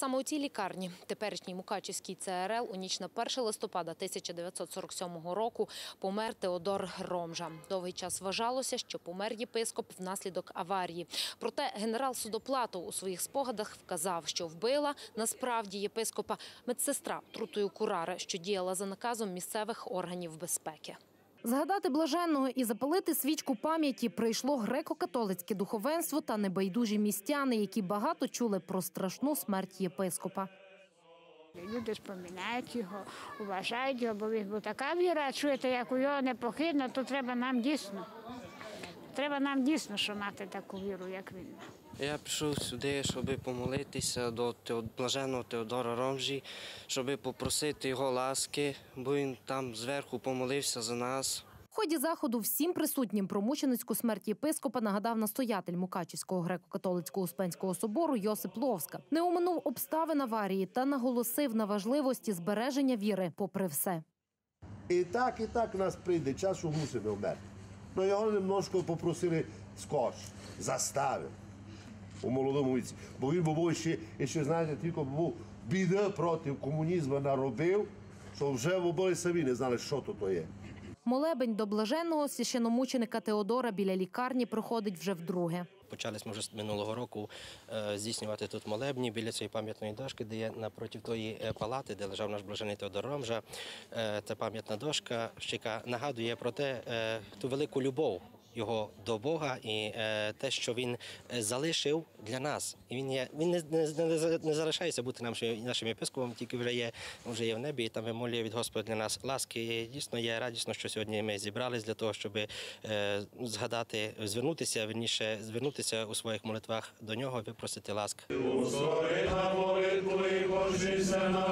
Саме у цій лікарні, теперішній Мукачівській ЦРЛ, у ніч на 1 листопада 1947 року помер Теодор Ромжа. Довгий час вважалося, що помер єпископ внаслідок аварії. Проте генерал Судоплатов у своїх спогадах вказав, що вбила насправді єпископа медсестра трутою курари, що діяла за наказом місцевих органів безпеки. Згадати блаженного і запалити свічку пам'яті прийшло греко-католицьке духовенство та небайдужі містяни, які багато чули про страшну смерть єпископа. Люди споминають його, вважають його, бо він був така віра, чуєте, як у його непохитно, то треба нам дійсно. Треба нам дійсно, що мати таку віру, як він. Я пішов сюди, щоб помолитися до блаженного Теодора Ромжі, щоб попросити його ласки, бо він там зверху помолився за нас. В ході заходу всім присутнім про мученицьку смерть єпископа нагадав настоятель Мукачівського греко-католицького Успенського собору Йосип Ловська. Не оминув обставин аварії та наголосив на важливості збереження віри попри все. І так, і так у нас прийде час, що мусимо вмерти. Ну його немножко попросили скош, заставив у молодому віці. Бо він був ще, ще знаєте, тільки був біда проти комунізму наробив, що вже в були самі не знали, що то, то є. Молебень до блаженного священомученика Теодора біля лікарні проходить вже вдруге. Почались ми вже з минулого року е, здійснювати тут молебні біля цієї пам'ятної дошки, де є напроти тої е, палати, де лежав наш блажений Теодор Ромжа. Е, Це пам'ятна дошка, яка нагадує про те, ту велику любов його до Бога і е, те, що він е, залишив для нас. І він є, він не, не, не, залишається бути нам нашим єпископом, тільки вже є, вже є в небі, і там вимолює від Господа для нас ласки. І дійсно є радісно, що сьогодні ми зібрались для того, щоб е, згадати, звернутися, верніше, звернутися у своїх молитвах до нього, випросити ласки. Благослови на молитву і Божий се на